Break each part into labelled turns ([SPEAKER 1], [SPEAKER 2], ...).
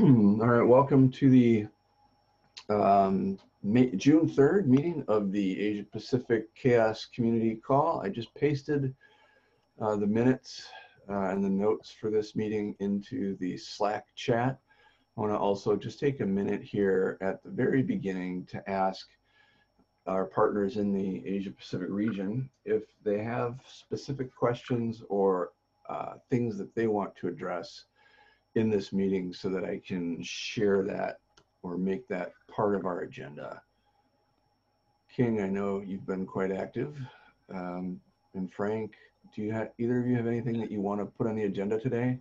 [SPEAKER 1] All right, welcome to the um, May, June 3rd meeting of the Asia Pacific CHAOSS Community Call. I just pasted uh, the minutes uh, and the notes for this meeting into the Slack chat. I want to also just take a minute here at the very beginning to ask our partners in the Asia Pacific region if they have specific questions or uh, things that they want to address in this meeting so that I can share that or make that part of our agenda. King, I know you've been quite active. Um, and Frank, do you have either of you have anything that you want to put on the agenda today?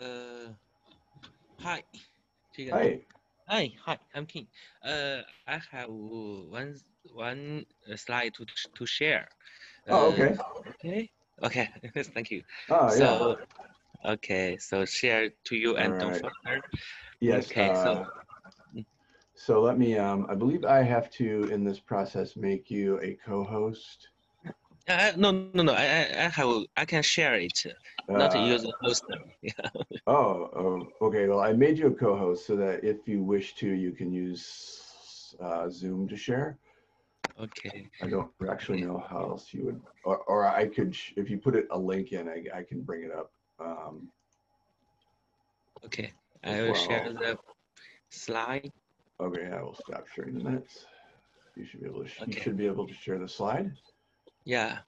[SPEAKER 2] Uh, hi.
[SPEAKER 1] Hi.
[SPEAKER 2] Hi, hi. I'm King. Uh, I have one one slide to to share.
[SPEAKER 1] Oh, okay.
[SPEAKER 2] Okay. Okay. Thank you.
[SPEAKER 1] Oh, yeah.
[SPEAKER 2] So, okay. So share to you and
[SPEAKER 1] All
[SPEAKER 2] don't
[SPEAKER 1] right.
[SPEAKER 2] forget.
[SPEAKER 1] Yes.
[SPEAKER 2] Okay.
[SPEAKER 1] uh,
[SPEAKER 2] So
[SPEAKER 1] So let me, um, I believe I have to, in this process, make you a co-host.
[SPEAKER 2] Uh, no, no, no. I, I, I have. I can share it. Not
[SPEAKER 1] Uh,
[SPEAKER 2] use the poster. Yeah.
[SPEAKER 1] Oh, oh, okay. Well, I made you a co-host so that if you wish to, you can use uh, Zoom to share.
[SPEAKER 2] Okay.
[SPEAKER 1] I don't actually know how else you would, or, or I could, if you put it a link in, I, I can bring it up. Um,
[SPEAKER 2] Okay. I will share the slide.
[SPEAKER 1] okay, I will stop sharing the minutes. You should be able to, sh- you should be able to share the slide.
[SPEAKER 2] Yeah.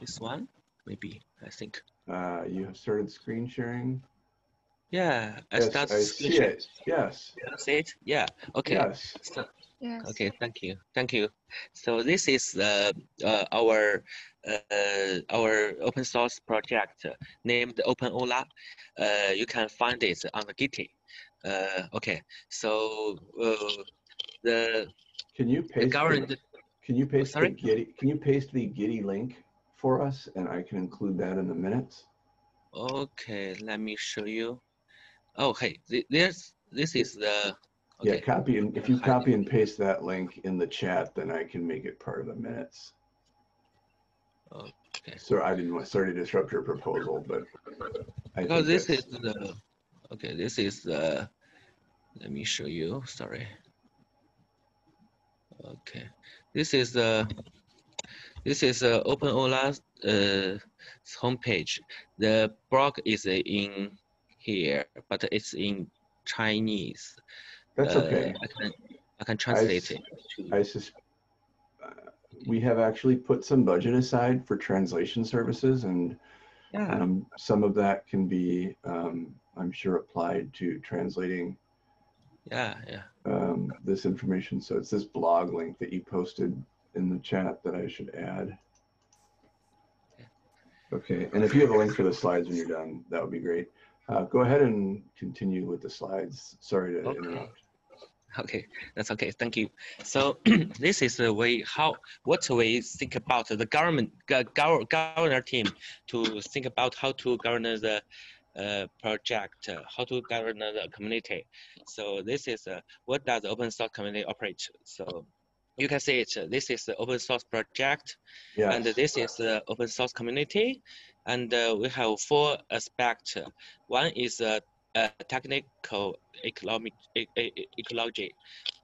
[SPEAKER 2] This one, maybe. I think.
[SPEAKER 1] Uh, you have started screen sharing.
[SPEAKER 2] Yeah. I
[SPEAKER 1] Yes,
[SPEAKER 2] start
[SPEAKER 1] I see
[SPEAKER 2] share.
[SPEAKER 1] it. Yes,
[SPEAKER 2] See it? Yeah. Okay.
[SPEAKER 1] yes.
[SPEAKER 2] So,
[SPEAKER 3] Yes.
[SPEAKER 2] okay. Thank you. Thank you. So this is uh, uh, our uh, our open source project named openEuler. Uh, you can find it on the Git. Uh, okay. So uh, the
[SPEAKER 1] Can you paste, the-
[SPEAKER 2] government.
[SPEAKER 1] can you paste the
[SPEAKER 2] sorry?
[SPEAKER 1] Gitee, can you paste the Gitee link for us? And I can include that in the minutes.
[SPEAKER 2] Okay. Let me show you. Oh, hey. th- There's this is the.
[SPEAKER 1] Yeah, copy and if you copy and paste that link in the chat, then I can make it part of the minutes.
[SPEAKER 2] Okay.
[SPEAKER 1] So I didn't want, sorry to disrupt your proposal, but. I
[SPEAKER 2] because
[SPEAKER 1] think
[SPEAKER 2] this is the okay this is the let me show you sorry. Okay this is the this is the openEuler uh, homepage. The blog is in here but it's in Chinese.
[SPEAKER 1] That's
[SPEAKER 2] Uh,
[SPEAKER 1] okay.
[SPEAKER 2] I can I can translate
[SPEAKER 1] s-
[SPEAKER 2] it
[SPEAKER 1] I sus, uh, we have actually put some budget aside for translation services and
[SPEAKER 2] yeah.
[SPEAKER 1] um, some of that can be, um, I'm sure applied to translating
[SPEAKER 2] yeah yeah
[SPEAKER 1] um, this information. So it's this blog link that you posted in the chat that I should add. Okay, and if you have a link for the slides when you're done, that would be great. Uh, go ahead and continue with the slides. Sorry to
[SPEAKER 2] Okay.
[SPEAKER 1] interrupt.
[SPEAKER 2] Okay, that's okay. Thank you. So this is the way how what we think about the government go- gov- governor team to think about how to govern the uh, project, uh, how to govern the community. So this is uh, what does open source community operate. So you can see it. uh, This is the open source project, and this is the open source community, and uh, we have four aspects. One is uh, technical economic e- e- ecology.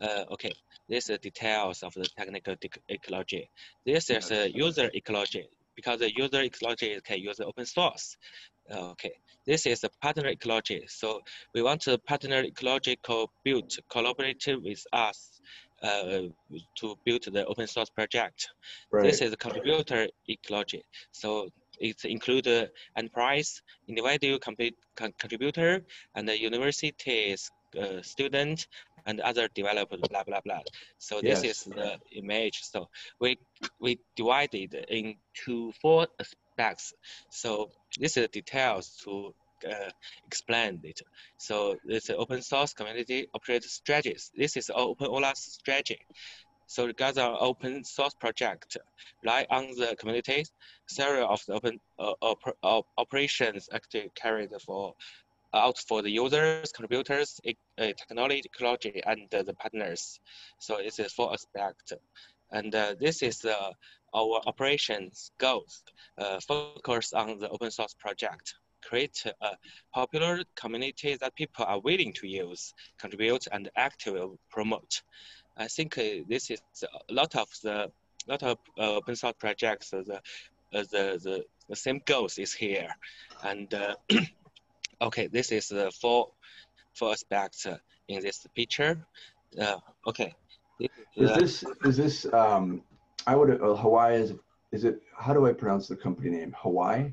[SPEAKER 2] Uh, okay, this is details of the technical ecology. This is uh, user ecology because the user ecology can use the open source. Okay, this is the partner ecology. So we want to partner ecological build collaborate with us uh, to build the open source project.
[SPEAKER 1] right.
[SPEAKER 2] This is a contributor ecology. So it includes uh, enterprise, individual con- contributor, and the universities uh, student and other developers, blah blah blah. So this
[SPEAKER 1] Yes.
[SPEAKER 2] is the image. So we we divided into four aspects. So this is details to uh, explain it. So it's an open source community operated strategies. This is openEuler strategy. So regards our open source project, rely on the community, several of the open uh, op- operations actually carried for out for the users, contributors, uh, technology, ecology, and uh, the partners. So it's a four aspect. And uh, this is uh, our operations goals, uh, focus on the open source project, create a popular community that people are willing to use, contribute, and actively promote. I think uh, this is a lot of the lot of uh, open source projects. the, uh, the the the same goals is here, and okay, this is the four four aspects in this picture. okay.
[SPEAKER 1] Is this is this um, I would uh, Hawaii is is it how do I pronounce the company name? Hawaii?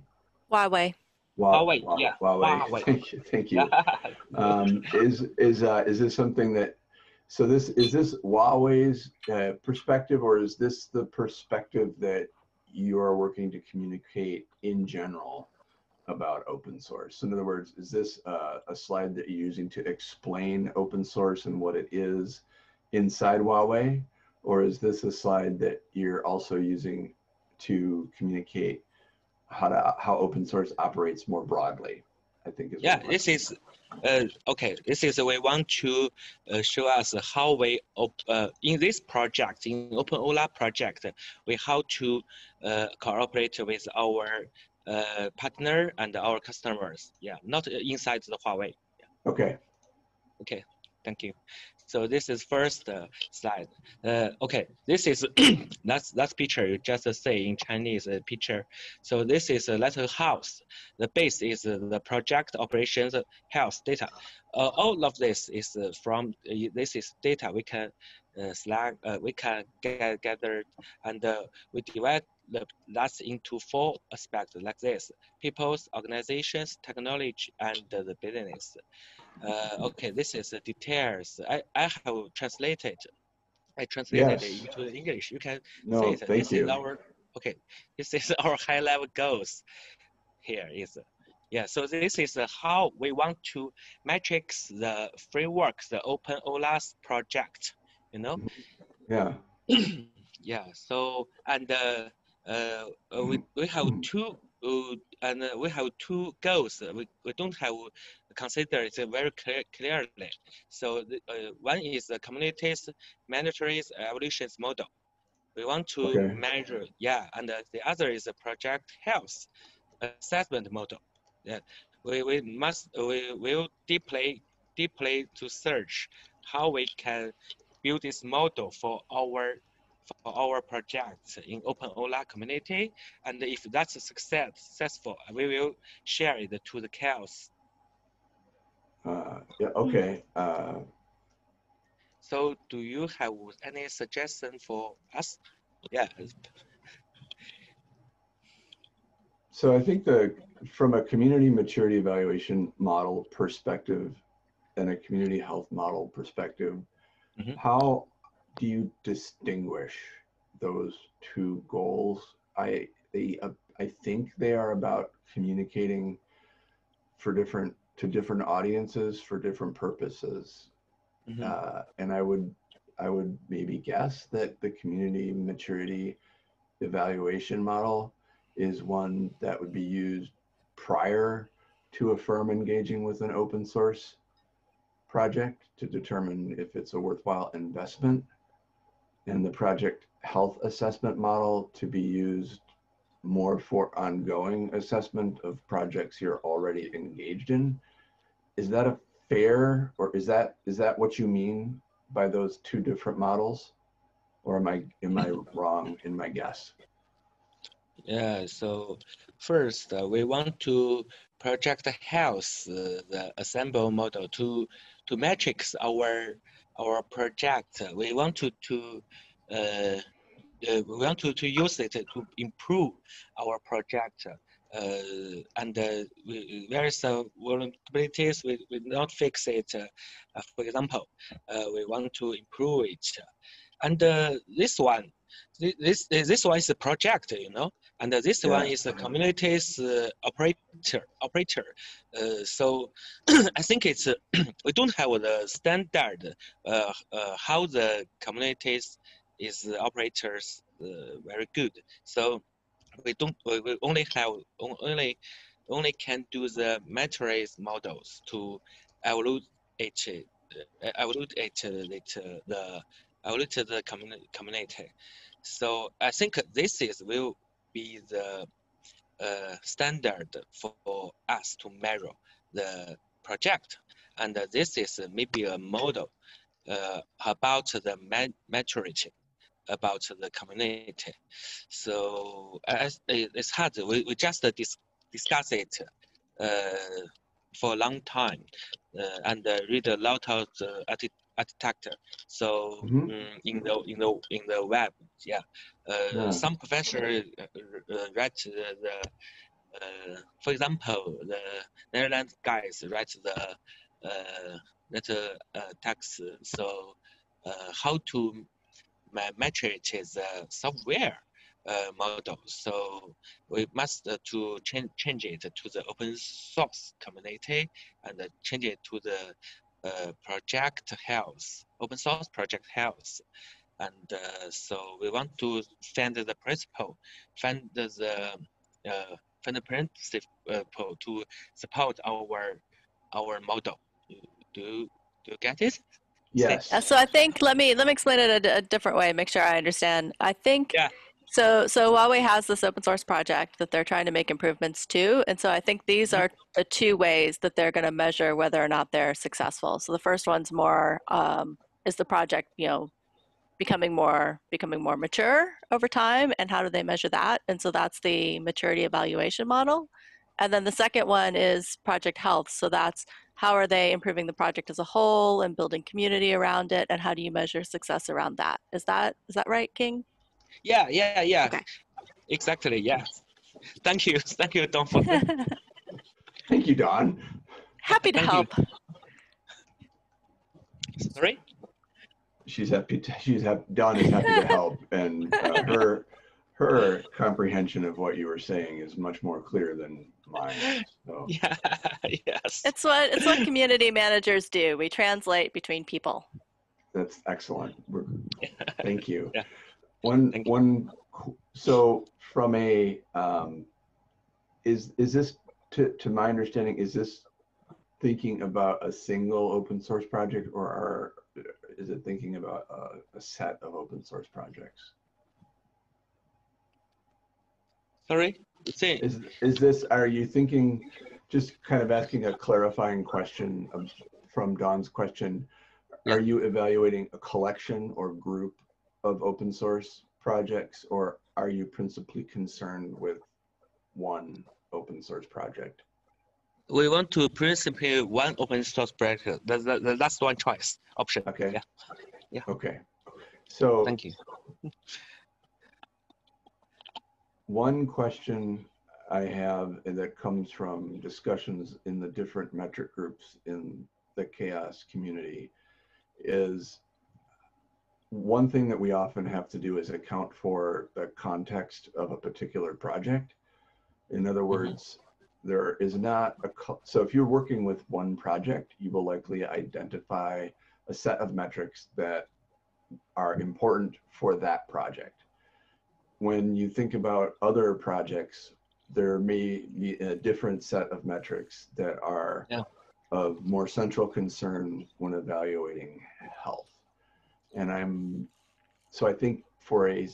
[SPEAKER 3] Huawei.
[SPEAKER 2] Huawei, yeah.
[SPEAKER 1] Huawei.
[SPEAKER 2] Huawei.
[SPEAKER 1] Thank you. Thank you. um, is is uh, is this something that so this is this Huawei's uh, perspective or is this the perspective that you are working to communicate in general about open source? In other words, is this uh, a slide that you're using to explain open source and what it is inside Huawei? Or is this a slide that you're also using to communicate how to how open source operates more broadly? I think is
[SPEAKER 2] yeah. This is uh, okay. This is we want to uh, show us how we uh, in this project in openEuler project we how to uh, cooperate with our uh, partner and our customers. Yeah, not inside the Huawei.
[SPEAKER 1] Yeah. Okay.
[SPEAKER 2] Okay. Thank you. So this is first uh, slide. Uh, okay, this is that's that's picture you just say in Chinese uh, picture. So this is a little house. The base is uh, the project operations health data. Uh, all of this is uh, from this is data we can select we can get gather and we divide that into four aspects like this: people's, organizations, technology, and the business. Uh, okay, this is the details. I, I have translated. I translated
[SPEAKER 1] yes.
[SPEAKER 2] it into English. You can
[SPEAKER 1] no,
[SPEAKER 2] say it.
[SPEAKER 1] Thank
[SPEAKER 2] this
[SPEAKER 1] you.
[SPEAKER 2] is our okay. This is our high level goals. Here is yeah. So this is how we want to matrix the framework, the openEuler's project. You know.
[SPEAKER 1] Yeah.
[SPEAKER 2] yeah. So and uh, uh, we we have two uh, and uh, we have two goals. We, we don't have consider it very clear, clearly. So the, uh, one is the communities mandatory evaluations model. We want to
[SPEAKER 1] Okay.
[SPEAKER 2] measure, yeah, and the other is the project health assessment model. Yeah, we, we must we will deeply deeply to search how we can build this model for our for our projects in openEuler community. And if that's a success, successful, we will share it to the CHAOSS.
[SPEAKER 1] Uh, yeah. Okay. Uh,
[SPEAKER 2] So do you have any suggestion for us? Yeah,
[SPEAKER 1] So I think the from a community maturity evaluation model perspective and a community health model perspective,
[SPEAKER 2] Mhm.
[SPEAKER 1] how do you distinguish those two goals? I they uh, I think they are about communicating for different to different audiences for different purposes.
[SPEAKER 2] Mhm.
[SPEAKER 1] Uh, and I would I would maybe guess that the community maturity evaluation model is one that would be used prior to a firm engaging with an open source project to determine if it's a worthwhile investment and the project health assessment model to be used more for ongoing assessment of projects you're already engaged in is that a fair or is that is that what you mean by those two different models or am i am i wrong in my guess
[SPEAKER 2] yeah. So first, uh, we want to project health uh, the assemble model to to matrix our our project. We want to to uh, uh, we want to, to use it to improve our project. Uh, and uh, we, is uh, vulnerabilities, we, we not fix it. Uh, for example, uh, we want to improve it. And uh, this one, thi- this this one is a project, you know, and uh, this one is a community's uh, operator. Operator. Uh, so I think it's uh, we don't have the standard uh, uh, how the communities is the operators uh, very good. So we don't we, we only have only only can do the matrix models to evaluate uh, evaluate the, the evaluate the community. So I think this is will be the uh, standard for us to measure the project. And this is maybe a model uh, about the maturity about the community. So as it's hard, we, we just dis discuss it uh, for a long time uh, and uh, read a lot of the architecture. So mm -hmm. um, in the in the in the web, yeah, uh, yeah. some professor uh, write the, the for example, the Netherlands guys write the that text. So how to metric is a software uh, model. So we must uh, to change change it to the open source community and change it to the uh, project health, open source project health. And uh, so we want to find the principle, find the uh, find the principle to support our our model. Do do you get it?
[SPEAKER 1] Yes.
[SPEAKER 3] So I think let me let me explain it a, a different way. Make sure I understand. I think.
[SPEAKER 2] Yeah.
[SPEAKER 3] So so Huawei has this open source project that they're trying to make improvements to, and so I think these mm-hmm. are the two ways that they're going to measure whether or not they're successful. So the first one's more um, is the project you know becoming more becoming more mature over time, and how do they measure that? And so that's the maturity evaluation model. And then the second one is project health. So that's how are they improving the project as a whole and building community around it? And how do you measure success around that? Is that is that right king?
[SPEAKER 2] Yeah yeah yeah. Okay. exactly yeah. Thank you. Thank you don for
[SPEAKER 1] thank you don.
[SPEAKER 3] Happy to thank help. You.
[SPEAKER 2] sorry?
[SPEAKER 1] She's happy to, she's happy don is happy to help. And uh, her her comprehension of what you were saying is much more clear than mine. So.
[SPEAKER 2] Yeah, yes.
[SPEAKER 3] It's what it's what community managers do. We translate between people.
[SPEAKER 1] That's excellent. We're, thank you. Yeah. One thank one. You. So from a um, is is this to to my understanding is this thinking about a single open source project or are, is it thinking about a, a set of open source projects?
[SPEAKER 2] Sorry? Say.
[SPEAKER 1] Is, is this, are you thinking, just kind of asking a clarifying question of, from Don's question, yeah. are you evaluating a collection or group of open source projects, or are you principally concerned with one open source project?
[SPEAKER 2] We want to principally one open source project. That's, that, that's one choice option.
[SPEAKER 1] Okay.
[SPEAKER 2] Yeah. Yeah.
[SPEAKER 1] Okay. So
[SPEAKER 2] thank you.
[SPEAKER 1] One question I have that comes from discussions in the different metric groups in the CHAOSS community is one thing that we often have to do is account for the context of a particular project. In other mm-hmm. words, mm -hmm. there is not a, so if you're working with one project, you will likely identify a set of metrics that are important for that project when you think about other projects, there may be a different set of metrics that are yeah. of more central concern when evaluating health. And I'm, so I think for a,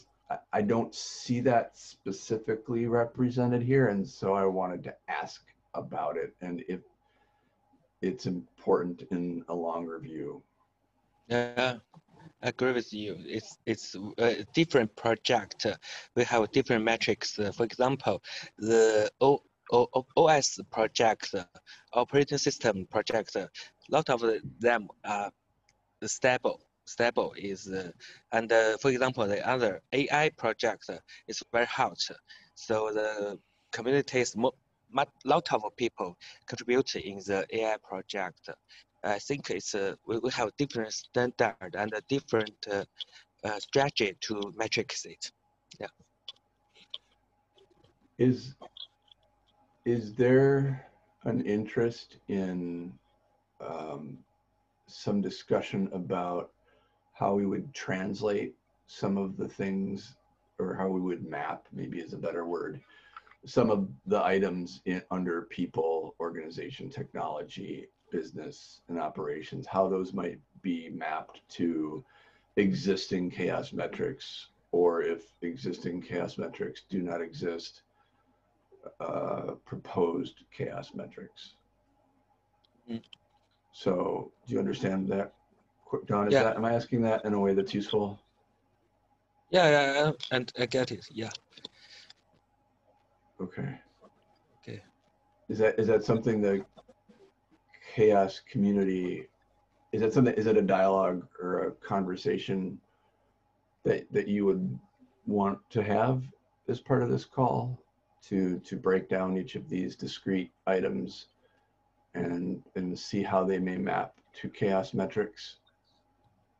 [SPEAKER 1] I don't see that specifically represented here. And so I wanted to ask about it and if it's important in a longer view.
[SPEAKER 2] Yeah, agree with you. It's it's a different project. We have different metrics. For example, the o, o, OS project, operating system project, a lot of them are stable. Stable is, uh, and uh, for example, the other AI project is very hot. So the community is mo- lot of people contribute in the AI project. I think it's uh, we, we have different standard and a different uh, uh, strategy to matrix it. Yeah.
[SPEAKER 1] Is is there an interest in um, some discussion about how we would translate some of the things or how we would map maybe is a better word some of the items in, under people, organization, technology, business, and operations, how those might be mapped to existing CHAOSS metrics, or if existing CHAOSS metrics do not exist, uh, proposed CHAOSS metrics.
[SPEAKER 2] Mm.
[SPEAKER 1] So, do you understand that? Don, is
[SPEAKER 2] Yeah.
[SPEAKER 1] that, am I asking that in a way that's useful?
[SPEAKER 2] Yeah, yeah, and I get it. Yeah.
[SPEAKER 1] Okay.
[SPEAKER 2] Okay.
[SPEAKER 1] Is that, is that something the CHAOSS community, is that something, is it a dialogue or a conversation that, that you would want to have as part of this call? To, to break down each of these discrete items and, and see how they may map to CHAOSS metrics?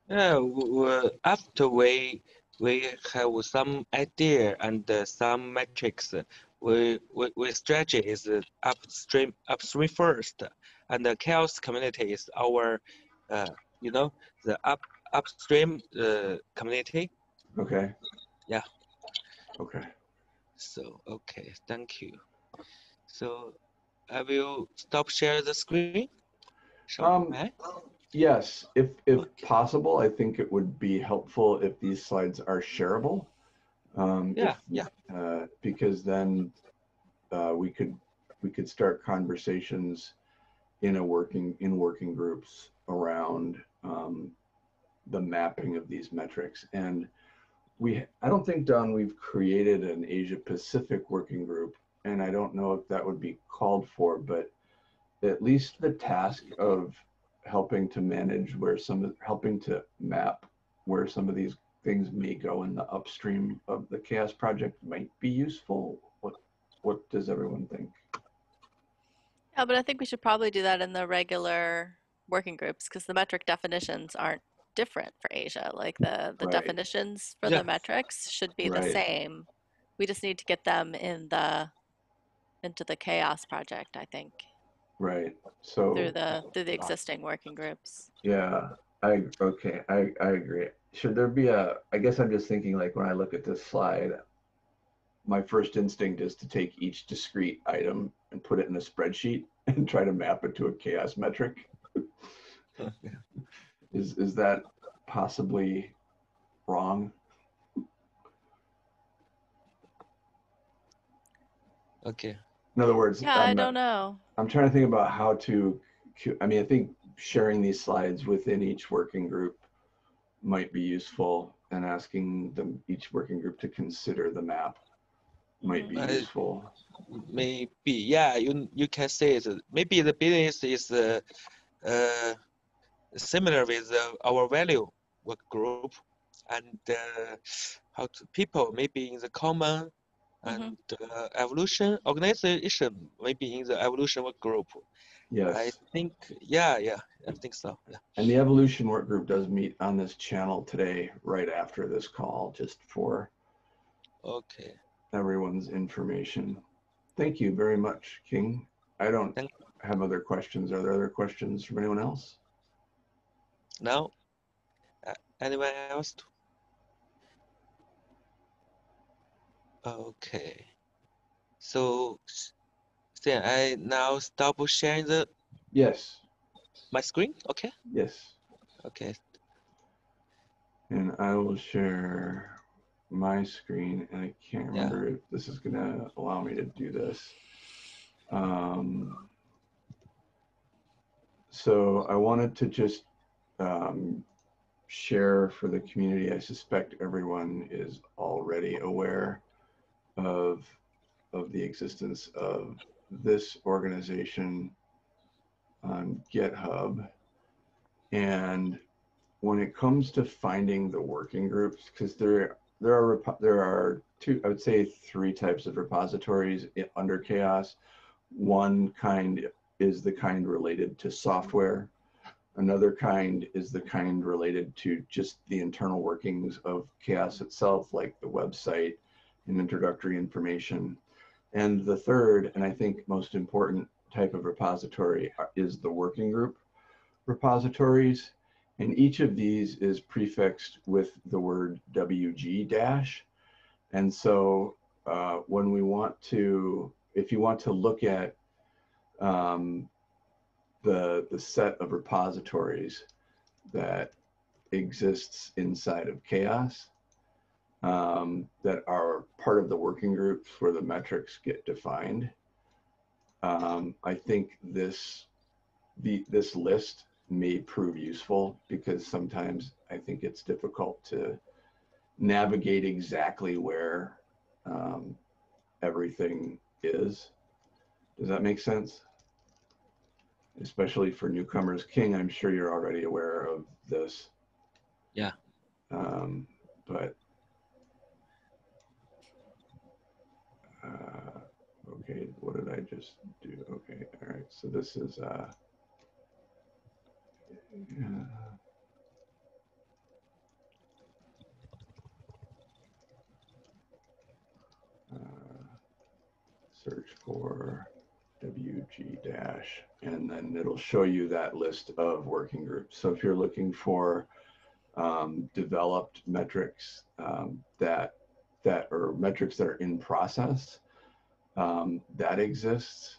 [SPEAKER 2] Yeah, w- w- after we we have some idea and uh, some metrics, we, we, we strategy is upstream upstream first, and the CHAOSS community is our, uh, you know, the up upstream uh, community.
[SPEAKER 1] Okay.
[SPEAKER 2] Yeah.
[SPEAKER 1] Okay.
[SPEAKER 2] So okay, thank you. So I will stop share the screen. Shall
[SPEAKER 1] Um,
[SPEAKER 2] I?
[SPEAKER 1] Yes, if, if
[SPEAKER 2] Okay.
[SPEAKER 1] possible, I think it would be helpful if these slides are shareable. Um,
[SPEAKER 2] Yeah,
[SPEAKER 1] if-
[SPEAKER 2] yeah.
[SPEAKER 1] Uh, because then, uh, we could, we could start conversations in a working, in working groups around, um, the mapping of these metrics. And we, I don't think, Don, we've created an Asia Pacific working group. And I don't know if that would be called for, but at least the task of helping to manage where some helping to map where some of these things may go in the upstream of the CHAOSS project might be useful what what does everyone think
[SPEAKER 3] Yeah, but I think we should probably do that in the regular working groups because the metric definitions aren't different for Asia. Like the, the
[SPEAKER 1] Right.
[SPEAKER 3] definitions for
[SPEAKER 2] Yeah.
[SPEAKER 3] the metrics should be the
[SPEAKER 1] Right.
[SPEAKER 3] same. We just need to get them in the into the CHAOSS project, I think,
[SPEAKER 1] right so
[SPEAKER 3] through the through the uh, existing working groups.
[SPEAKER 1] yeah i okay i i agree should there be a i guess i'm just thinking like when i look at this slide my first instinct is to take each discrete item and put it in a spreadsheet and try to map it to a CHAOSS metric is is that possibly wrong
[SPEAKER 2] Okay.
[SPEAKER 1] in other words
[SPEAKER 3] Yeah, I
[SPEAKER 1] I'm not-
[SPEAKER 3] don't know.
[SPEAKER 1] I'm trying to think about how to, I mean, I think sharing these slides within each working group might be useful and asking them, each working group to consider the map might be.
[SPEAKER 2] I-
[SPEAKER 1] useful.
[SPEAKER 2] Maybe, yeah, you you can say it. Maybe the business is uh, uh, similar with uh, our value work group, and uh, how to people maybe in the common
[SPEAKER 3] Mhm.
[SPEAKER 2] and uh, evolution organization maybe in the evolution work group. I think, yeah, yeah, I think so. Yeah.
[SPEAKER 1] And the evolution work group does meet on this channel today, right after this call, just for
[SPEAKER 2] Okay.
[SPEAKER 1] everyone's information. Thank you very much, King. I don't
[SPEAKER 2] Thank-
[SPEAKER 1] have other questions. Are there other questions from anyone else?
[SPEAKER 2] No. uh, anyone else? Okay. So, then I now stop sharing the
[SPEAKER 1] Yes,
[SPEAKER 2] my screen. Okay.
[SPEAKER 1] yes.
[SPEAKER 2] Okay.
[SPEAKER 1] And I will share my screen and I can't
[SPEAKER 2] Yeah.
[SPEAKER 1] remember if this is gonna allow me to do this. Um, so I wanted to just um, share for the community. I suspect everyone is already aware of of the existence of this organization on GitHub. And when it comes to finding the working groups, because there there are there are two, I would say three types of repositories under CHAOSS. One kind is the kind related to software. Another kind is the kind related to just the internal workings of CHAOSS itself, like the website and introductory information. And the third, and I think most important type of repository is the working group repositories. And each of these is prefixed with the word WG dash. And so uh, when we want to, if you want to look at um, the the set of repositories that exists inside of CHAOSS um, that are part of the working groups where the metrics get defined. Um, I think this the this list may prove useful because sometimes I think it's difficult to navigate exactly where um, everything is. Does that make sense? Especially for newcomers. King, I'm sure you're already aware of this.
[SPEAKER 2] Yeah.
[SPEAKER 1] Um, but okay, what did I just do? Okay, all right. So this is uh. Uh, search for WG dash, and then it'll show you that list of working groups. So if you're looking for um, developed metrics um, that that or metrics that are in process, um, that exists.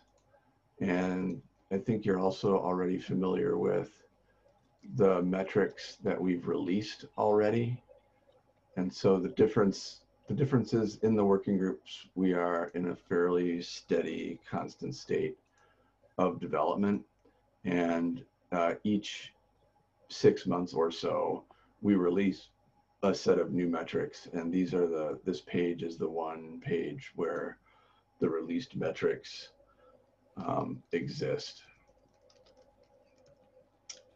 [SPEAKER 1] And I think you're also already familiar with the metrics that we've released already. And so the difference the difference is in the working groups, we are in a fairly steady, constant state of development. And uh, each six months or so, we release a set of new metrics. And these are the, this page is the one page where the released metrics um, exist.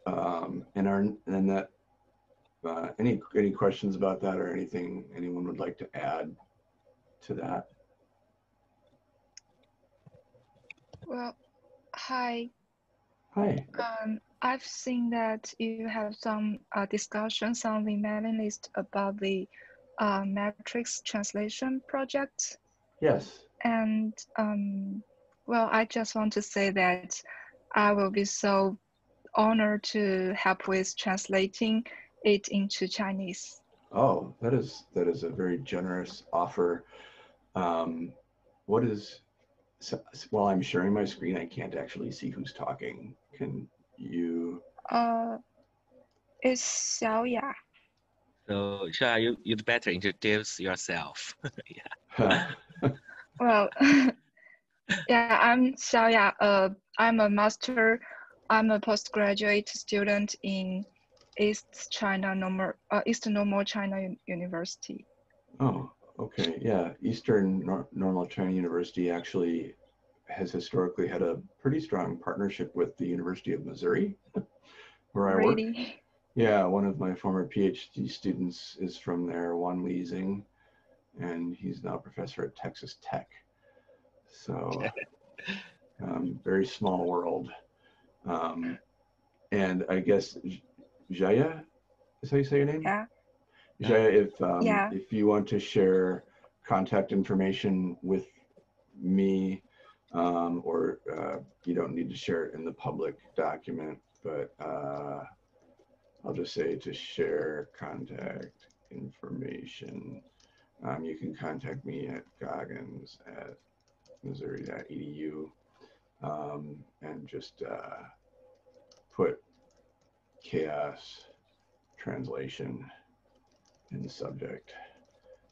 [SPEAKER 1] Um, and our, and that uh, any any questions about that or anything anyone would like to add to that?
[SPEAKER 4] Well, hi.
[SPEAKER 1] Hi.
[SPEAKER 4] Um, I've seen that you have some uh, discussions on the mailing list about the uh, matrix translation project.
[SPEAKER 1] Yes.
[SPEAKER 4] And um, well, I just want to say that I will be so honored to help with translating it into Chinese.
[SPEAKER 1] Oh, that is that is a very generous offer. Um, what is so, while I'm sharing my screen, I can't actually see who's talking. Can you?
[SPEAKER 4] Uh, it's Xiaoya.
[SPEAKER 2] So, Shah, you you'd better introduce yourself. yeah.
[SPEAKER 4] well, yeah, I'm Xiaoya. Uh, I'm a master. I'm a postgraduate student in East China Normal, uh, Eastern Normal China University.
[SPEAKER 1] Oh, okay. Yeah, Eastern Nor Normal China University actually has historically had a pretty strong partnership with the University of Missouri, where I
[SPEAKER 4] really?
[SPEAKER 1] work. Yeah, one of my former PhD students is from there, Juan Leasing, and he's now a professor at Texas Tech. So, um, very small world. Um, and I guess Jaya, is how you say your name?
[SPEAKER 4] Yeah.
[SPEAKER 1] Jaya, if um,
[SPEAKER 4] Yeah.
[SPEAKER 1] if you want to share contact information with me, um, or uh, you don't need to share it in the public document, but uh, I'll just say to share contact information. Um, you can contact me at goggins at missouri.edu um, and just uh, put CHAOSS translation in the subject.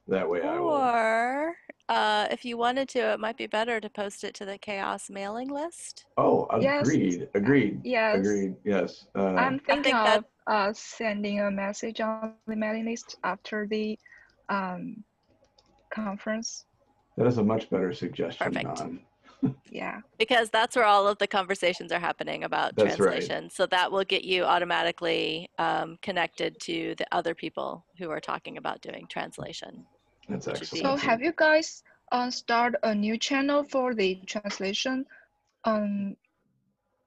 [SPEAKER 1] That way I will.
[SPEAKER 3] Or uh, if you wanted to, it might be better to post it to the CHAOSS mailing list.
[SPEAKER 1] Oh,
[SPEAKER 4] Yes.
[SPEAKER 1] agreed, agreed,
[SPEAKER 4] Yes.
[SPEAKER 1] agreed, yes. Uh,
[SPEAKER 4] I'm thinking
[SPEAKER 3] think that-
[SPEAKER 4] of uh, sending a message on the mailing list after the um, conference.
[SPEAKER 1] that is a much better suggestion,
[SPEAKER 3] Perfect.
[SPEAKER 1] Don.
[SPEAKER 4] Yeah.
[SPEAKER 3] Because that's where all of the conversations are happening about
[SPEAKER 1] That's right.
[SPEAKER 3] translation. So that will get you automatically um, connected to the other people who are talking about doing translation.
[SPEAKER 1] That's
[SPEAKER 3] Which
[SPEAKER 1] excellent.
[SPEAKER 4] So have you guys uh, start a new channel for the translation? Um,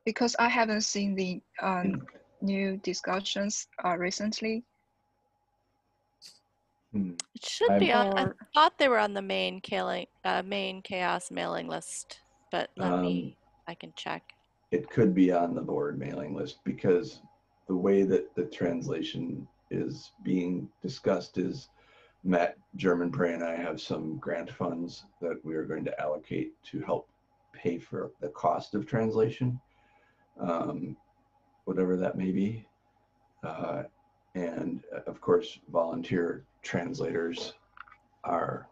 [SPEAKER 4] because I haven't seen the um, new discussions uh, recently.
[SPEAKER 1] Hmm.
[SPEAKER 3] It should
[SPEAKER 1] I'm-
[SPEAKER 3] be on. I thought they were on the main mailing, uh, main CHAOSS mailing list, but let
[SPEAKER 1] Um,
[SPEAKER 3] me. I can check.
[SPEAKER 1] It could be on the board mailing list because the way that the translation is being discussed is Matt Germonprez and I have some grant funds that we are going to allocate to help pay for the cost of translation, um, whatever that may be. Uh, and uh, of course, volunteer translators are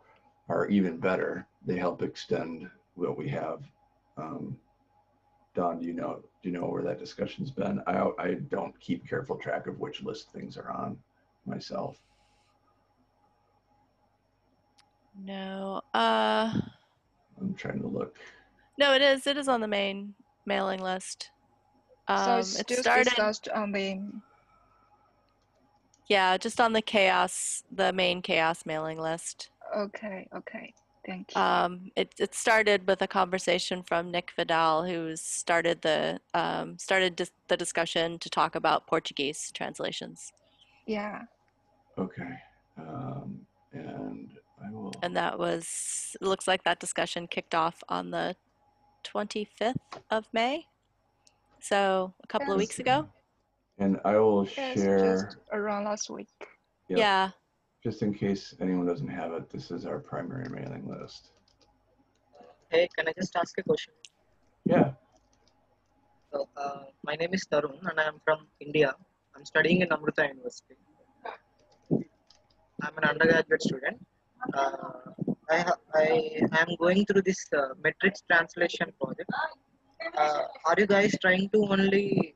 [SPEAKER 1] are even better. They help extend what we have. Um, Don, do you know do you know where that discussion's been? I I don't keep careful track of which list things are on myself.
[SPEAKER 3] No. Uh,
[SPEAKER 1] I'm trying to look.
[SPEAKER 3] no, it is. It is on the main mailing list. Um,
[SPEAKER 4] so it's
[SPEAKER 3] it
[SPEAKER 4] still
[SPEAKER 3] started.
[SPEAKER 4] discussed on the
[SPEAKER 3] Yeah, just on the CHAOSS, the main CHAOSS mailing list.
[SPEAKER 4] okay, okay. Thank you.
[SPEAKER 3] Um, it, it started with a conversation from Nick Vidal, who started the um, started dis- the discussion to talk about Portuguese translations,
[SPEAKER 4] yeah.
[SPEAKER 1] Okay. Um, and I will.
[SPEAKER 3] and that was it looks like that discussion kicked off on the 25th of May, so a couple of
[SPEAKER 4] Yes.
[SPEAKER 3] weeks ago.
[SPEAKER 1] And I will
[SPEAKER 4] Yes,
[SPEAKER 1] share,
[SPEAKER 4] just around last week.
[SPEAKER 1] Yep.
[SPEAKER 3] Yeah,
[SPEAKER 1] just in case anyone doesn't have it, this is our primary mailing list.
[SPEAKER 5] Hey, can I just ask a question?
[SPEAKER 1] Yeah.
[SPEAKER 5] So, uh, my name is Tarun and I am from India. I'm studying in Amrita University. I'm an undergraduate student. Uh, I, ha- I am going through this uh, metrics translation project. Uh, are you guys trying to only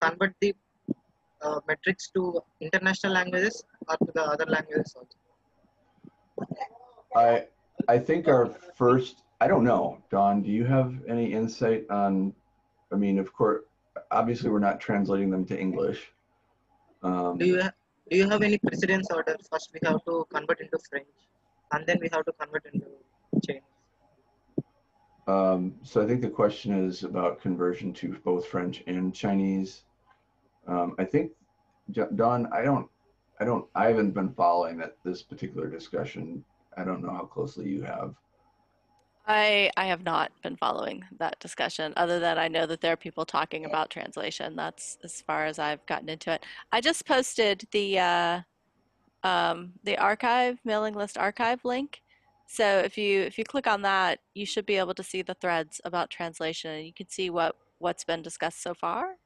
[SPEAKER 5] convert the uh, metrics to international languages or to the other languages also?
[SPEAKER 1] I I think our first I don't know, Don, do you have any insight on I mean, of course obviously we're not translating them to English. Um,
[SPEAKER 5] do you ha- do you have any precedence order? First, we have to convert into French, and then we have to convert into Chinese.
[SPEAKER 1] Um, so I think the question is about conversion to both French and Chinese. Um, I think Don, I don't I don't I haven't been following that this particular discussion. I don't know how closely you have.
[SPEAKER 3] I I have not been following that discussion, other than I know that there are people talking about translation. That's as far as I've gotten into it. I just posted the uh, um, the archive mailing list archive link. So if you if you click on that, you should be able to see the threads about translation, and you can see what what's been discussed so far.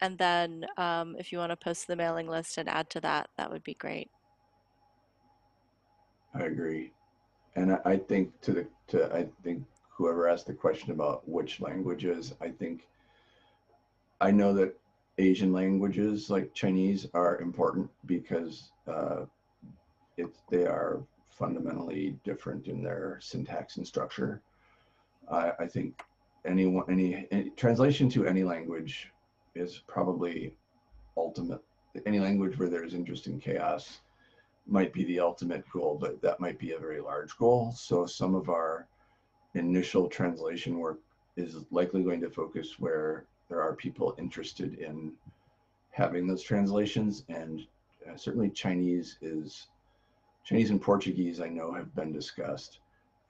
[SPEAKER 3] And then um, if you want to post the mailing list and add to that, that would be great.
[SPEAKER 1] I agree. And I- I think to the, to, I think whoever asked the question about which languages, I think, I know that Asian languages like Chinese are important because uh, it's, they are fundamentally different in their syntax and structure. I, I think anyone, any, any translation to any language is probably ultimate. Any language where there's interest in CHAOSS might be the ultimate goal, but that might be a very large goal. So some of our initial translation work is likely going to focus where there are people interested in having those translations. And uh, certainly Chinese is, Chinese and Portuguese I know have been discussed.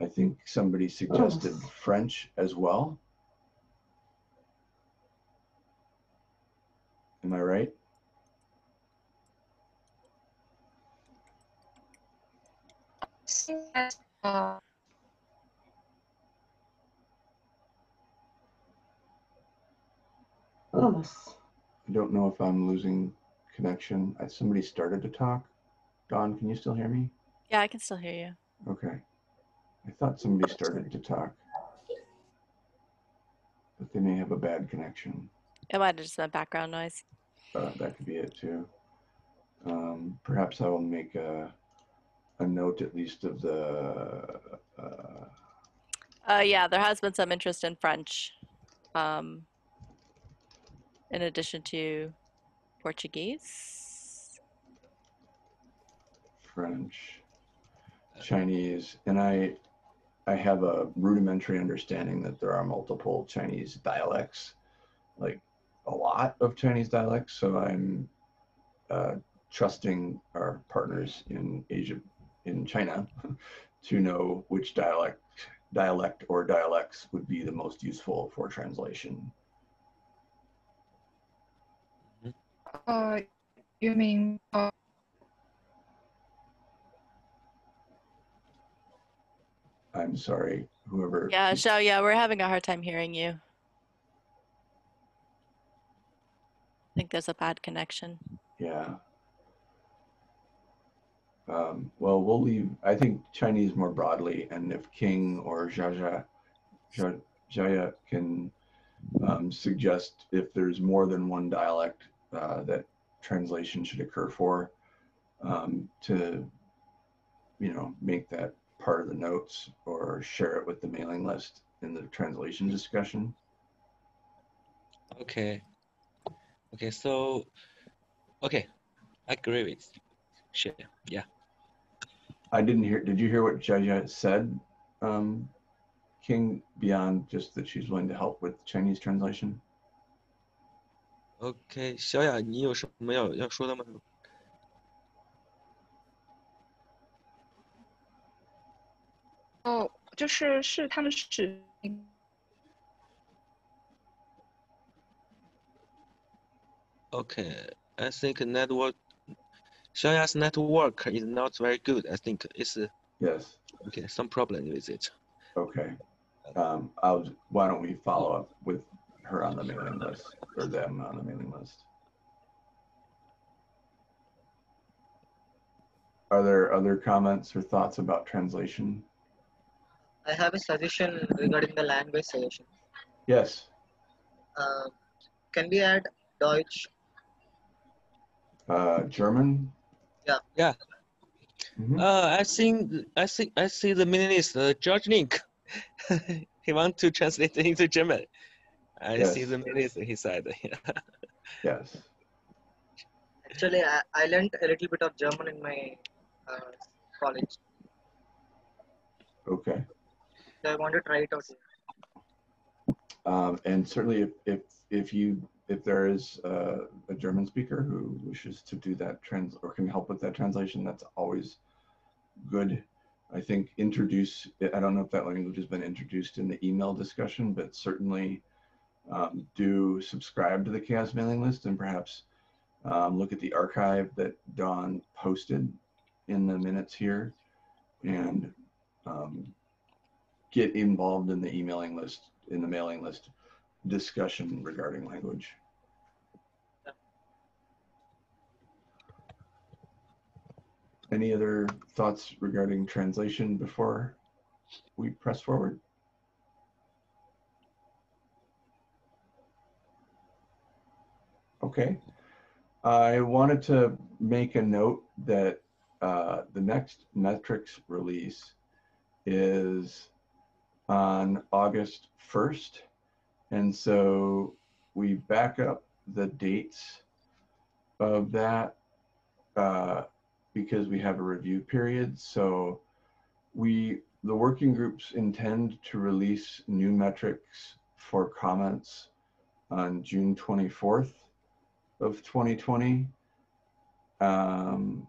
[SPEAKER 1] I think somebody suggested French as well. Am I right?
[SPEAKER 4] Uh,
[SPEAKER 1] I don't know if I'm losing connection. I, somebody started to talk. Don, can you still hear me?
[SPEAKER 3] Yeah, I can still hear you.
[SPEAKER 1] Okay. I thought somebody started to talk. But they may have a bad connection.
[SPEAKER 3] It might have just been background noise.
[SPEAKER 1] Uh, that could be it too. Um, perhaps I will make a, a note at least of the, uh,
[SPEAKER 3] Uh, yeah, there has been some interest in French, um, in addition to Portuguese.
[SPEAKER 1] French, Chinese, and I, I have a rudimentary understanding that there are multiple Chinese dialects, like a lot of Chinese dialects. So I'm uh, trusting our partners in Asia, in China, to know which dialect, dialect or dialects would be the most useful for translation.
[SPEAKER 4] uh, you mean uh,
[SPEAKER 1] I'm sorry, whoever.
[SPEAKER 3] Yeah, Xiao, yeah, we're having a hard time hearing you. I think there's a bad connection.
[SPEAKER 1] Yeah. Um, well, we'll leave, I think Chinese more broadly, and if King or Jia- Jaya can um, suggest if there's more than one dialect uh, that translation should occur for, um, to, you know, make that part of the notes or share it with the mailing list in the translation discussion.
[SPEAKER 2] Okay. Okay, so okay, I agree with Sure. Yeah.
[SPEAKER 1] I didn't hear, did you hear what Jaja said, um, King, beyond just that she's willing to help with Chinese translation?
[SPEAKER 2] OK，小雅，你有什么要要说的吗？
[SPEAKER 4] 哦，就是是他们是
[SPEAKER 2] Okay, I think network, Xiaoya's network is not very good. I think it's uh,
[SPEAKER 1] Yes,
[SPEAKER 2] okay, some problem with it.
[SPEAKER 1] okay. Um, I'll, why don't we follow up with her on the mailing list or them on the mailing list? Are there other comments or thoughts about translation?
[SPEAKER 5] I have a suggestion regarding the language suggestion.
[SPEAKER 1] Yes,
[SPEAKER 5] Uh, can we add Deutsch?
[SPEAKER 1] uh, German?
[SPEAKER 5] Yeah.
[SPEAKER 2] Yeah.
[SPEAKER 1] Mhm.
[SPEAKER 2] Uh, I think I think I see the minister. Uh, George Link, he want to translate it into German. I see the minister. list. He said,
[SPEAKER 1] Yes,
[SPEAKER 5] Actually, I, I learned a little bit of German in my uh, college.
[SPEAKER 1] okay.
[SPEAKER 5] I want to try it out.
[SPEAKER 1] Um, and certainly if, if, if you, if there is uh, a German speaker who wishes to do that trans, or can help with that translation, that's always good. I think introduce, I don't know if that language has been introduced in the email discussion, but certainly um, do subscribe to the CHAOSS mailing list and perhaps um, look at the archive that Don posted in the minutes here and um, get involved in the emailing list, in the mailing list discussion regarding language. Any other thoughts regarding translation before we press forward? Okay. I wanted to make a note that uh, the next metrics release is on August 1st. And so we back up the dates of that uh, because we have a review period. So we, the working groups intend to release new metrics for comments on June 24th of 2020. Um,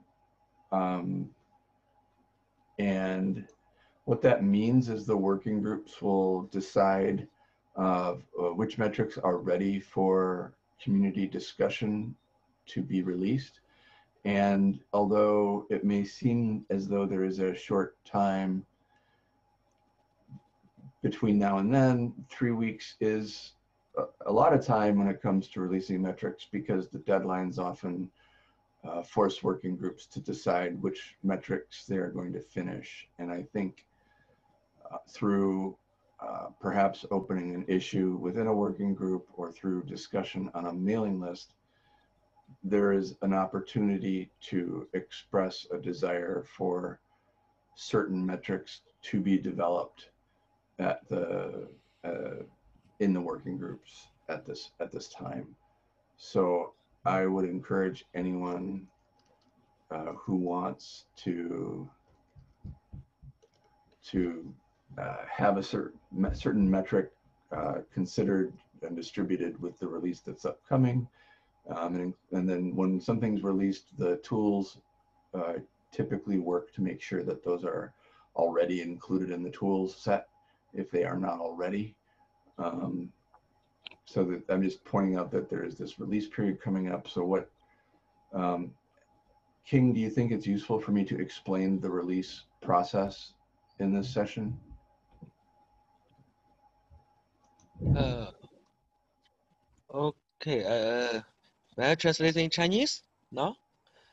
[SPEAKER 1] um, and what that means is the working groups will decide uh, uh, which metrics are ready for community discussion to be released. And although it may seem as though there is a short time between now and then, three weeks is a, lot of time when it comes to releasing metrics because the deadlines often uh, force working groups to decide which metrics they are going to finish. And I think through uh, perhaps opening an issue within a working group or through discussion on a mailing list, there is an opportunity to express a desire for certain metrics to be developed at the uh, in the working groups at this at this time. So I would encourage anyone uh, who wants to to uh, have a certain certain metric uh, considered and distributed with the release that's upcoming. Um, and, and then when something's released, the tools uh, typically work to make sure that those are already included in the tools set if they are not already. Um, so that I'm just pointing out that there is this release period coming up. So what, um, King, do you think it's useful for me to explain the release process in this session?
[SPEAKER 2] Uh, okay. Uh, may I translate in Chinese? No.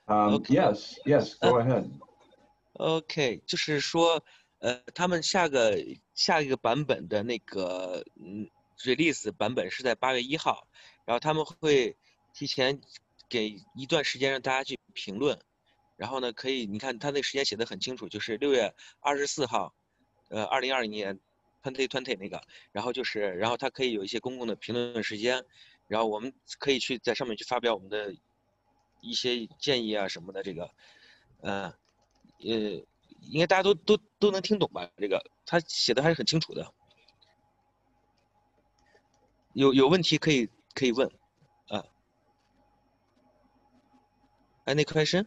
[SPEAKER 1] Um,
[SPEAKER 2] Okay.
[SPEAKER 1] Yes, yes, go ahead.
[SPEAKER 2] OK，就是说，呃，他们下个下一个版本的那个嗯 release 版本是在八月一号，然后他们会提前给一段时间让大家去评论，然后呢，可以你看他那个时间写的很清楚，就是六月二十四号，呃，二零二零年 twenty twenty 那个，然后就是然后它可以有一些公共的评论时间，然后我们可以去在上面去发表我们的一些建议啊什么的，这个，呃。呃，应该大家都都都能听懂吧？这个他写的还是很清楚的。有有问题可以可以问，啊。Any question?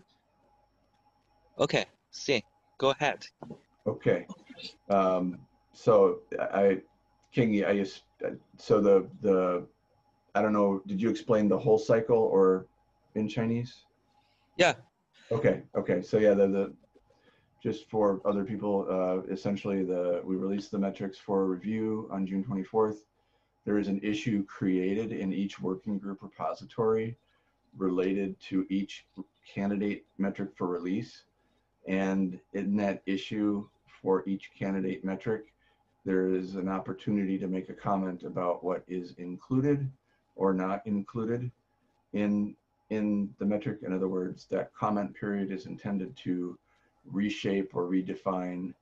[SPEAKER 2] Okay, Sing, go ahead.
[SPEAKER 1] Okay. Um, so I, Kingy, I just, so the, the, I don't know, did you explain the whole cycle or in Chinese?
[SPEAKER 2] Yeah.
[SPEAKER 1] Okay, okay. So yeah, the, the, just for other people, uh, essentially the, we released the metrics for review on June 24th. There is an issue created in each working group repository related to each candidate metric for release. And in that issue for each candidate metric, there is an opportunity to make a comment about what is included or not included in in the metric. In other words, that comment period is intended to reshape or redefine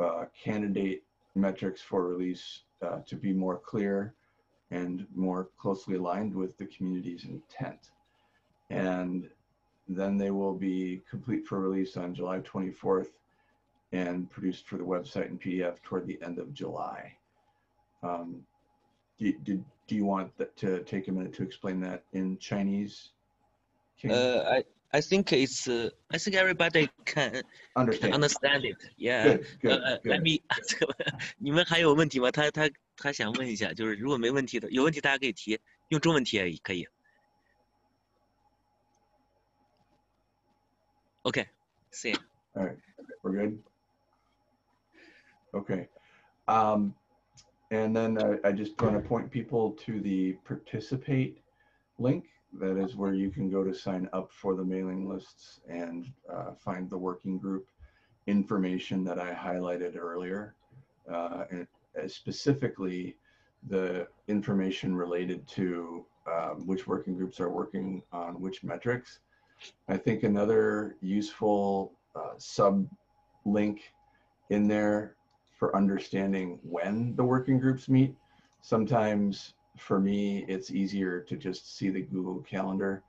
[SPEAKER 1] uh, candidate metrics for release uh, to be more clear and more closely aligned with the community's intent. And then they will be complete for release on July 24th and produced for the website in PDF toward the end of July. Um, do, do, do you want that to take a minute to explain that in Chinese? King?
[SPEAKER 2] Uh, I I think it's uh, I think everybody can can
[SPEAKER 1] understand.
[SPEAKER 2] understand it. Yeah.
[SPEAKER 1] Good, good,
[SPEAKER 2] Uh, let
[SPEAKER 1] good.
[SPEAKER 2] me ask. 你们还有问题吗？他他他想问一下，就是如果没问题的，有问题大家可以提，用中文提也可以。OK，行。
[SPEAKER 1] All right, we're good. Okay. Um, and then I, I just want to point people to the participate link. That is where you can go to sign up for the mailing lists and uh, find the working group information that I highlighted earlier. Uh, and uh, specifically the information related to um, which working groups are working on which metrics. I think another useful uh, sub link in there for understanding when the working groups meet. Sometimes for me, it's easier to just see the Google Calendar.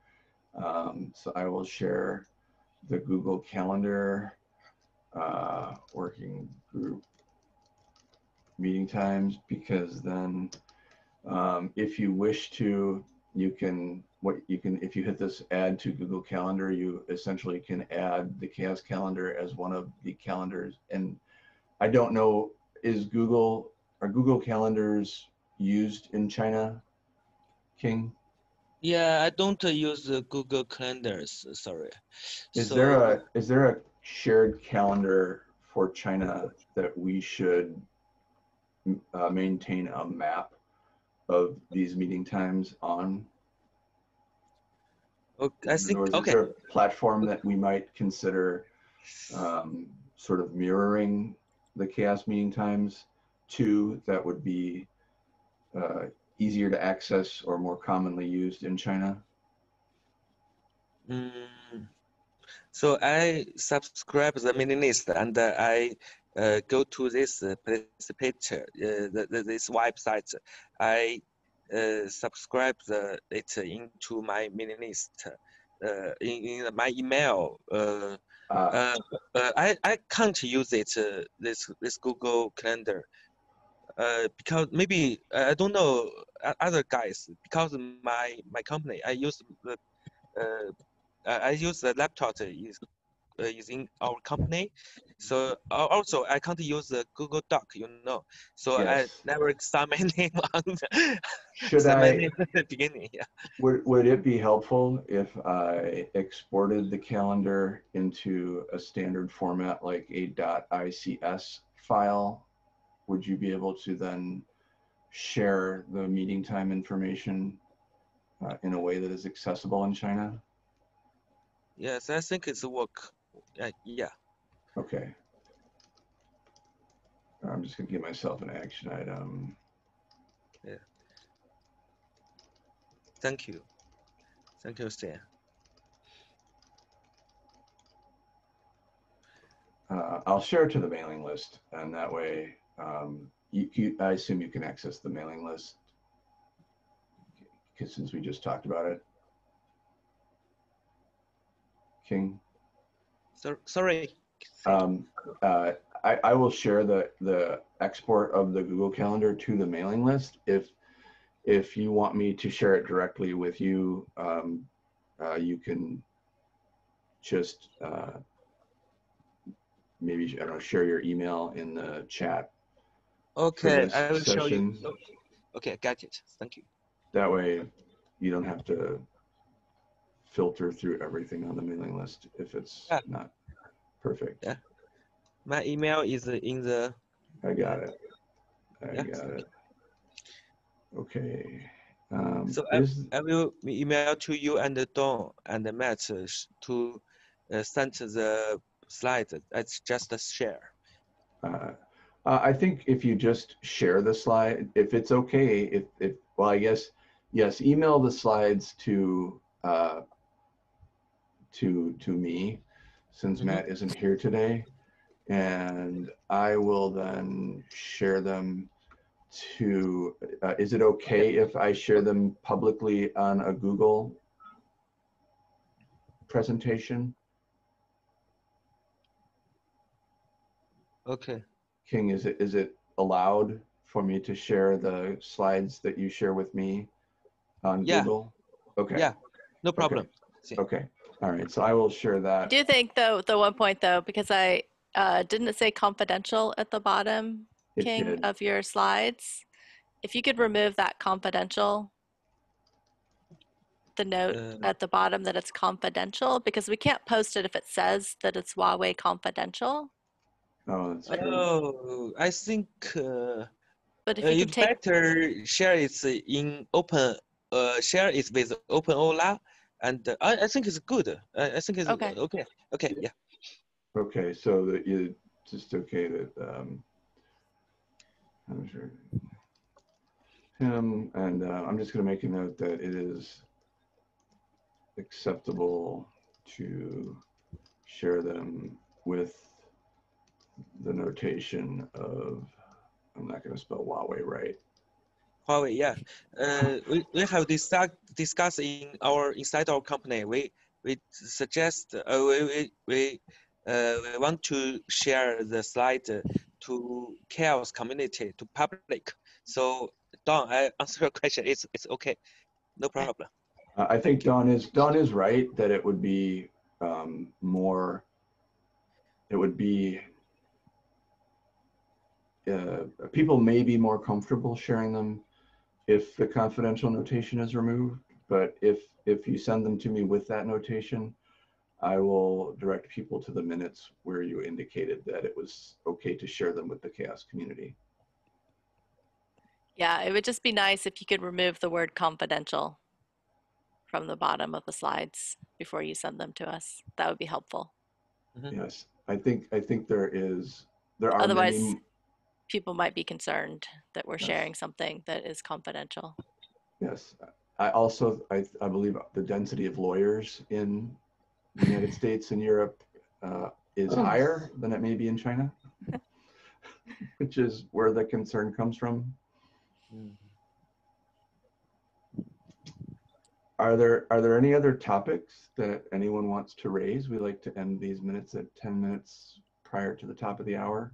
[SPEAKER 1] Um, so I will share the Google Calendar uh, working group meeting times because then um, if you wish to, you can what you can if you hit this add to Google Calendar, you essentially can add the CHAOSS Calendar as one of the calendars. And I don't know is Google are Google calendars used in China, King?
[SPEAKER 2] Yeah, I don't uh, use uh, Google calendars. Sorry.
[SPEAKER 1] Is
[SPEAKER 2] So-
[SPEAKER 1] there a is there a shared calendar for China that we should uh, maintain a map of these meeting times on?
[SPEAKER 2] Okay, I think okay.
[SPEAKER 1] there a platform that we might consider um, sort of mirroring the CHAOSS meeting times Two, that would be uh, easier to access or more commonly used in China?
[SPEAKER 2] Mm, so I subscribe the mailing list and uh, I uh, go to this uh, participator, uh, the, the, this website. I uh, subscribe the, it into my mailing list. Uh, in, in my email, uh,
[SPEAKER 1] Uh,
[SPEAKER 2] uh, I, I can't use it, uh, this, this Google Calendar. Uh, because maybe I don't know other guys because my my company I use the I use the laptop is is in our company, so al- also I can't use the Google Doc, you know. So
[SPEAKER 1] Yes.
[SPEAKER 2] I never sign my name on the,
[SPEAKER 1] Should I,
[SPEAKER 2] the beginning. Yeah.
[SPEAKER 1] would, would it be helpful if I exported the calendar into a standard format like a .ics file? Would you be able to then share the meeting time information uh, in a way that is accessible in China?
[SPEAKER 2] Yes, I think it's a work. Uh, yeah.
[SPEAKER 1] Okay. I'm just gonna give myself an action item. Yeah.
[SPEAKER 2] Thank you. Thank you, Stan.
[SPEAKER 1] Uh, I'll share it to the mailing list, and that way, um, you, you, I assume you can access the mailing list. Because since we just talked about it. King,
[SPEAKER 2] So, sorry.
[SPEAKER 1] um, uh, I, I will share the, the export of the Google Calendar to the mailing list. If, if you want me to share it directly with you, um, uh, you can just, uh, maybe, I don't know, share your email in the chat.
[SPEAKER 2] Okay, I will show you.
[SPEAKER 1] session.
[SPEAKER 2] Okay, got it. Thank you.
[SPEAKER 1] That way you don't have to filter through everything on the mailing list if it's
[SPEAKER 2] Yeah.
[SPEAKER 1] not perfect.
[SPEAKER 2] Yeah. My email is in the.
[SPEAKER 1] I got it. I
[SPEAKER 2] Yeah.
[SPEAKER 1] got it. Okay. Um,
[SPEAKER 2] So I,
[SPEAKER 1] is,
[SPEAKER 2] I will email to you and the Don and Matt to uh, send the slides. It's just a share.
[SPEAKER 1] uh, uh, I think if you just share the slide, if it's okay, if, if, well, I guess, yes, email the slides to, uh, to, to me, since
[SPEAKER 2] Mhm.
[SPEAKER 1] Matt isn't here today. And I will then share them to, uh, is it okay if I share them publicly on a Google presentation?
[SPEAKER 2] Okay.
[SPEAKER 1] King, is it, is it allowed for me to share the slides that you share with me on
[SPEAKER 2] Yeah.
[SPEAKER 1] Google? Okay.
[SPEAKER 2] Yeah, no problem. See.
[SPEAKER 1] Okay, all right, so I will share that.
[SPEAKER 3] I
[SPEAKER 1] that.
[SPEAKER 3] do you think though, the one point though, because I, uh, didn't it say confidential at the bottom,
[SPEAKER 1] It
[SPEAKER 3] King,
[SPEAKER 1] did.
[SPEAKER 3] of your slides? If you could remove that confidential, the note
[SPEAKER 2] Uh,
[SPEAKER 3] at the bottom that it's confidential, because we can't post it if it says that it's Huawei confidential.
[SPEAKER 1] Oh, that's true.
[SPEAKER 2] Oh, I think uh,
[SPEAKER 3] But if
[SPEAKER 2] uh,
[SPEAKER 3] you
[SPEAKER 2] you
[SPEAKER 3] could take,
[SPEAKER 2] better share it in open. Uh, share it with openEuler, and uh, I, I think it's good. I, I think it's
[SPEAKER 3] Okay.
[SPEAKER 2] okay. Okay, yeah.
[SPEAKER 1] Okay, so that you, just okay that, um, I'm sure. Him, and, uh, I'm just gonna make a note that it is acceptable to share them with the notation of, I'm not gonna spell Huawei right.
[SPEAKER 2] Huawei, yeah. Uh, we, we have discussed discussed in our inside our company. We we suggest uh, we we we, uh, we want to share the slide to CHAOSS community to public. So Don, I answer your question. It's it's okay, no problem.
[SPEAKER 1] I think Don is, Don is right that it would be um, more, it would be, uh, people may be more comfortable sharing them if the confidential notation is removed, but if, if you send them to me with that notation, I will direct people to the minutes where you indicated that it was okay to share them with the CHAOSS community.
[SPEAKER 3] yeah, it would just be nice if you could remove the word confidential from the bottom of the slides before you send them to us. That would be helpful. Mm-hmm.
[SPEAKER 1] Yes, I think, I think there is, there are
[SPEAKER 3] Otherwise,
[SPEAKER 1] many,
[SPEAKER 3] people might be concerned that we're
[SPEAKER 1] Yes.
[SPEAKER 3] sharing something that is confidential.
[SPEAKER 1] Yes, I also, I, I believe the density of lawyers in the United States and Europe uh, is
[SPEAKER 4] Oh.
[SPEAKER 1] higher than it may be in China, which is where the concern comes from. Are there, are there any other topics that anyone wants to raise? We like to end these minutes at 10 minutes prior to the top of the hour.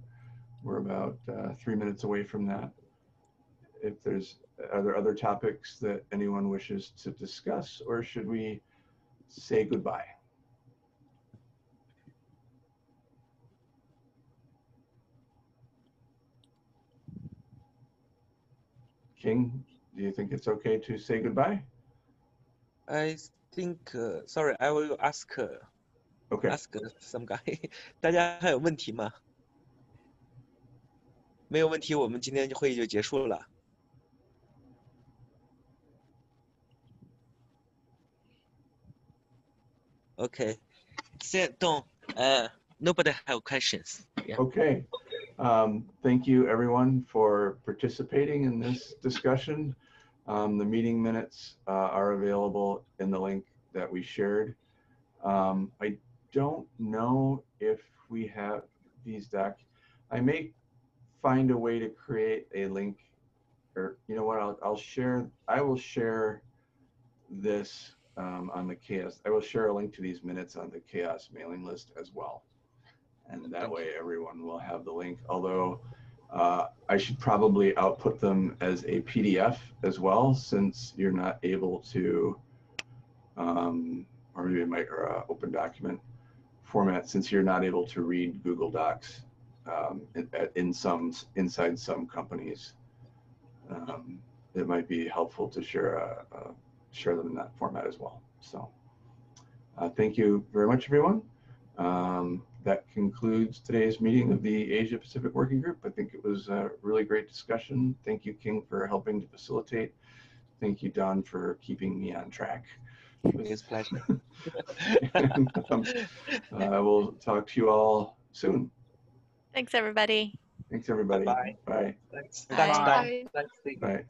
[SPEAKER 1] We're about uh, three minutes away from that. If there's, are there other topics that anyone wishes to discuss or should we say goodbye? King, do you think it's okay to say goodbye?
[SPEAKER 2] I think uh, sorry, I will ask uh,
[SPEAKER 1] Okay.
[SPEAKER 2] ask some guy 。大家还有问题吗？ 没有问题，我们今天会议就结束了。Okay. Uh, nobody have questions.
[SPEAKER 1] Okay. Um, thank you, everyone, for participating in this discussion. Um, the meeting minutes uh, are available in the link that we shared. Um, I don't know if we have these doc. I may find a way to create a link, or you know what, I'll, I'll share, I will share this um, on the CHAOSS. I will share a link to these minutes on the CHAOSS mailing list as well. And that way everyone will have the link, although uh, I should probably output them as a PDF as well, since you're not able to, um, or maybe my, or a open document format, since you're not able to read Google Docs um, in, in some, inside some companies. Um, It might be helpful to share, a- a- share them in that format as well. So uh, thank you very much, everyone. Um, that concludes today's meeting of the Asia Pacific Working Group. I think it was a really great discussion. Thank you, King, for helping to facilitate. Thank you, Don, for keeping me on track. It was-
[SPEAKER 2] It's pleasure.
[SPEAKER 1] And, um, uh, we'll talk to you all soon.
[SPEAKER 3] Thanks, everybody.
[SPEAKER 1] Thanks, everybody.
[SPEAKER 2] Bye.
[SPEAKER 1] Bye.
[SPEAKER 2] Thanks.
[SPEAKER 3] Bye.
[SPEAKER 2] Thanks, Don.
[SPEAKER 4] Bye.
[SPEAKER 2] Thanks,
[SPEAKER 1] Bye.